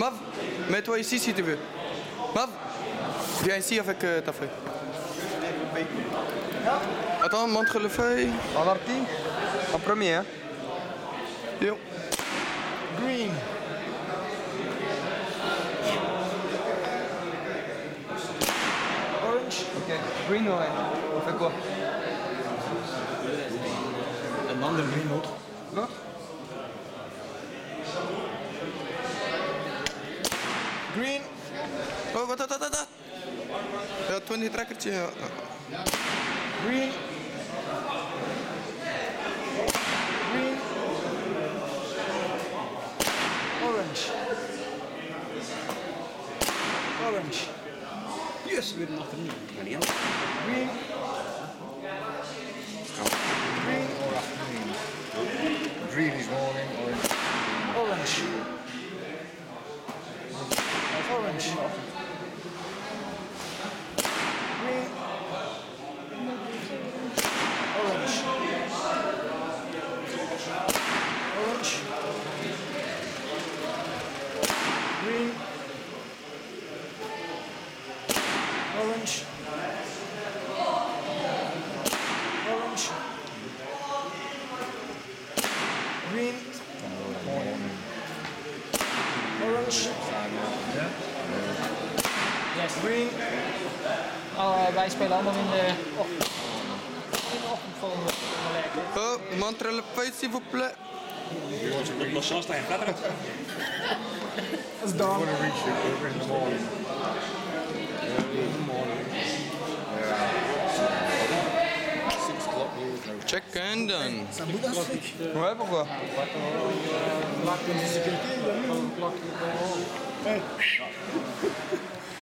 Mav, mets-toi ici si tu veux. Mav, viens ici avec euh, ta feuille. Attends, montre le feuille. En parti En premier, hein? Yo. Green. Orange? Ok. Green ou orange On fait quoi? Een ander remote. Nog Green. Oh, wat, wat, wat, wat? Ja, 20 trekkertje. Ja. Green. Green. Orange. Orange. Yes, weer een achterin. Maar niet Green. Green. Green is morning, orange. Orange. Orange. Green. Orange. Orange. Green. Orange. Orange. Green. Orange. Yes. Green. Oh, wij spelen allemaal in de ochtend. In de ochtend van de werken. Oh, montre le feuille s'il vous plaît. Los hasta. That's dumb. I'm gonna reach you over in the morning. In the morning. O'clock Check and. Ouais, pourquoi?